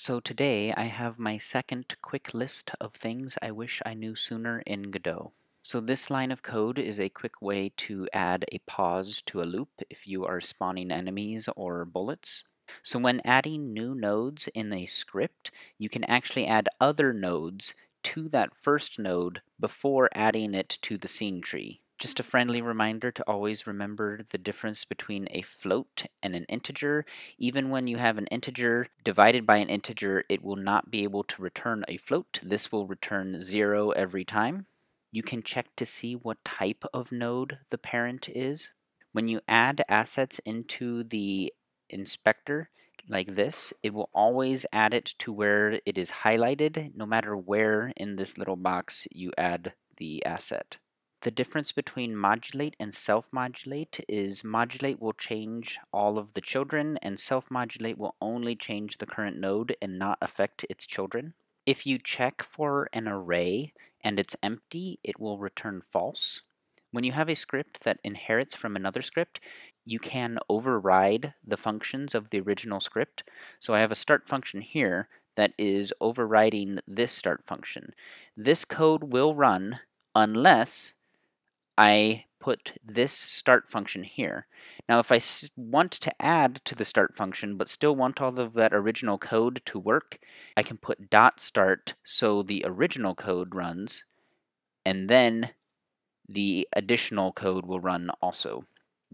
So today I have my second quick list of things I wish I knew sooner in Godot. So this line of code is a quick way to add a pause to a loop if you are spawning enemies or bullets. So when adding new nodes in a script, you can actually add other nodes to that first node before adding it to the scene tree. Just a friendly reminder to always remember the difference between a float and an integer. Even when you have an integer divided by an integer, it will not be able to return a float. This will return 0 every time. You can check to see what type of node the parent is. When you add assets into the inspector, like this, it will always add it to where it is highlighted, no matter where in this little box you add the asset. The difference between modulate and self-modulate is modulate will change all of the children and self-modulate will only change the current node and not affect its children. If you check for an array and it's empty, it will return false. When you have a script that inherits from another script, you can override the functions of the original script. So I have a start function here that is overriding this start function. This code will run unless I put this start function here. Now if I want to add to the start function but still want all of that original code to work, I can put dot start so the original code runs and then the additional code will run also.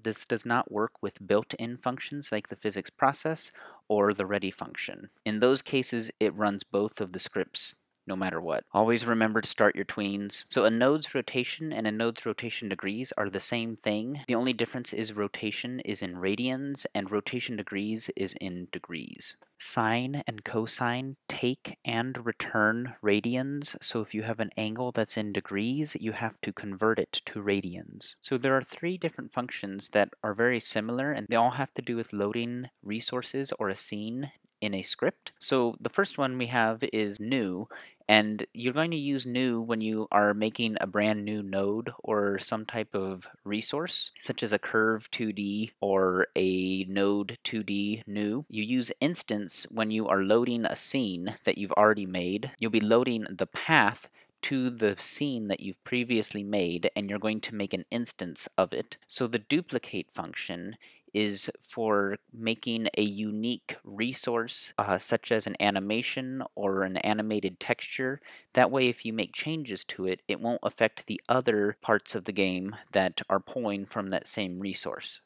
This does not work with built-in functions like the physics process or the ready function. In those cases, it runs both of the scripts no matter what. Always remember to start your tweens. So a node's rotation and a node's rotation degrees are the same thing. The only difference is rotation is in radians and rotation degrees is in degrees. Sine and cosine take and return radians. So if you have an angle that's in degrees, you have to convert it to radians. So there are three different functions that are very similar and they all have to do with loading resources or a scene in a script. So the first one we have is new, and you're going to use new when you are making a brand new node or some type of resource, such as a curve 2D or a node 2D new. You use instance when you are loading a scene that you've already made. You'll be loading the path to the scene that you've previously made and you're going to make an instance of it. So the duplicate function is for making a unique resource, uh, such as an animation or an animated texture. That way, if you make changes to it, it won't affect the other parts of the game that are pulling from that same resource.